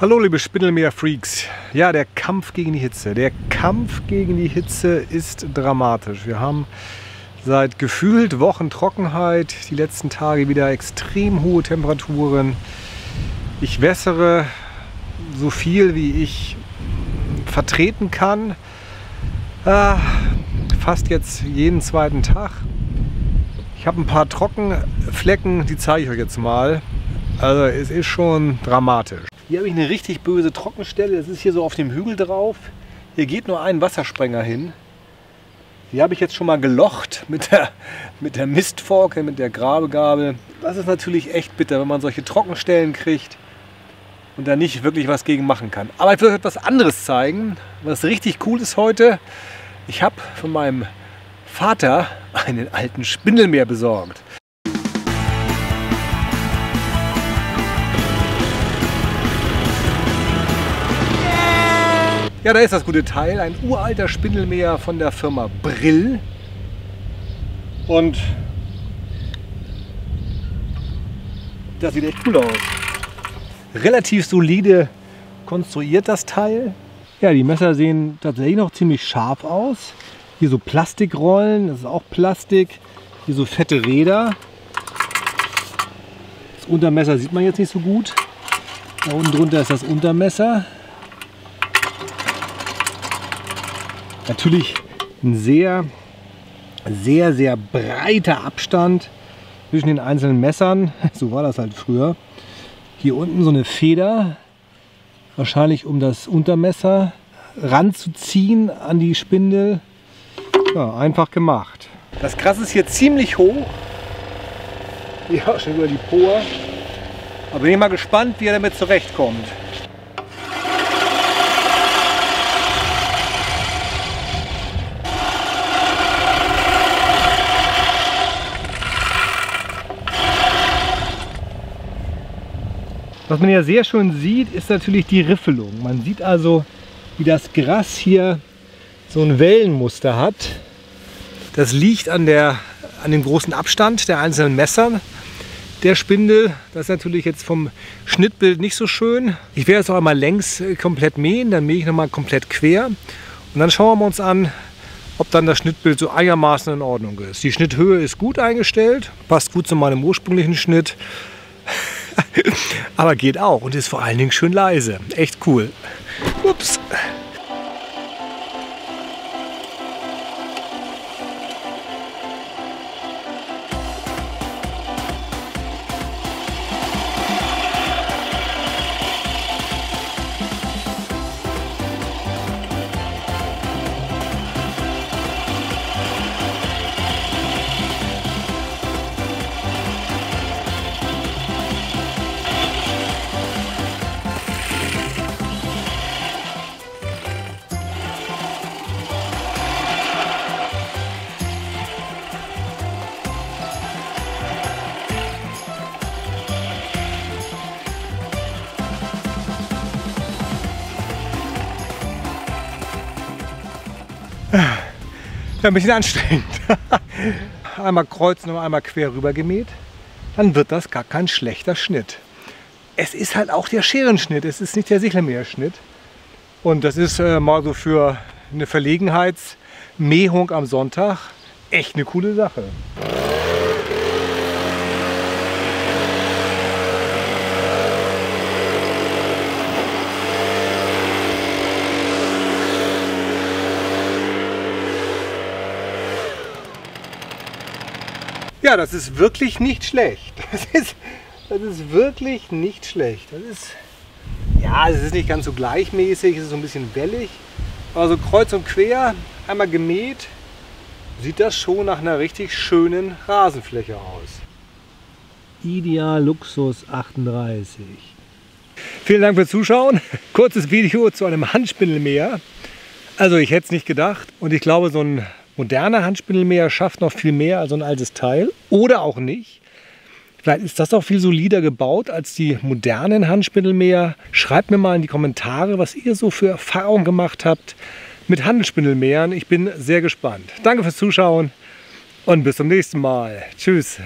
Hallo liebe Spindelmeer-Freaks. Ja, der Kampf gegen die Hitze. Der Kampf gegen die Hitze ist dramatisch. Wir haben seit gefühlt Wochen Trockenheit, die letzten Tage wieder extrem hohe Temperaturen. Ich wässere so viel, wie ich vertreten kann. Ah, fast jetzt jeden zweiten Tag. Ich habe ein paar Trockenflecken, die zeige ich euch jetzt mal. Also es ist schon dramatisch. Hier habe ich eine richtig böse Trockenstelle. Das ist hier so auf dem Hügel drauf. Hier geht nur ein Wassersprenger hin. Die habe ich jetzt schon mal gelocht mit der, mit der Mistforke, mit der Grabegabel. Das ist natürlich echt bitter, wenn man solche Trockenstellen kriegt und da nicht wirklich was gegen machen kann. Aber ich will euch etwas anderes zeigen, was richtig cool ist heute. Ich habe von meinem Vater einen alten Spindelmeer besorgt. Ja, da ist das gute Teil. Ein uralter Spindelmäher von der Firma Brill. Und das sieht echt cool aus. Relativ solide konstruiert das Teil. Ja, die Messer sehen tatsächlich noch ziemlich scharf aus. Hier so Plastikrollen, das ist auch Plastik. Hier so fette Räder. Das Untermesser sieht man jetzt nicht so gut. Da unten drunter ist das Untermesser. Natürlich ein sehr, sehr, sehr breiter Abstand zwischen den einzelnen Messern. So war das halt früher. Hier unten so eine Feder, wahrscheinlich um das Untermesser ranzuziehen an die Spindel. Ja, einfach gemacht. Das Gras ist hier ziemlich hoch. Ja, schon über die Poa. Aber bin ich mal gespannt, wie er damit zurechtkommt. Was man ja sehr schön sieht, ist natürlich die Riffelung. Man sieht also, wie das Gras hier so ein Wellenmuster hat. Das liegt an, der, an dem großen Abstand der einzelnen Messer der Spindel. Das ist natürlich jetzt vom Schnittbild nicht so schön. Ich werde jetzt auch einmal längs äh, komplett mähen, dann mähe ich nochmal komplett quer. Und dann schauen wir uns an, ob dann das Schnittbild so einigermaßen in Ordnung ist. Die Schnitthöhe ist gut eingestellt, passt gut zu meinem ursprünglichen Schnitt. Aber geht auch und ist vor allen Dingen schön leise. Echt cool. Ups. Ja, ein bisschen anstrengend. einmal kreuzen und einmal quer rüber gemäht. Dann wird das gar kein schlechter Schnitt. Es ist halt auch der Scherenschnitt, es ist nicht der Sichelmäherschnitt. Und das ist äh, mal so für eine Verlegenheitsmähung am Sonntag echt eine coole Sache. Ja, das ist wirklich nicht schlecht. Das ist, das ist wirklich nicht schlecht. Das ist, ja, es ist nicht ganz so gleichmäßig, es ist so ein bisschen wellig. Aber so kreuz und quer, einmal gemäht, sieht das schon nach einer richtig schönen Rasenfläche aus. Ideal Luxus 38. Vielen Dank fürs Zuschauen. Kurzes Video zu einem Handspindelmäher. Also ich hätte es nicht gedacht und ich glaube so ein moderner Handspindelmäher schafft noch viel mehr als ein altes Teil oder auch nicht. Vielleicht ist das auch viel solider gebaut als die modernen Handspindelmäher. Schreibt mir mal in die Kommentare, was ihr so für Erfahrungen gemacht habt mit Handspindelmähern. Ich bin sehr gespannt. Danke fürs Zuschauen und bis zum nächsten Mal. Tschüss.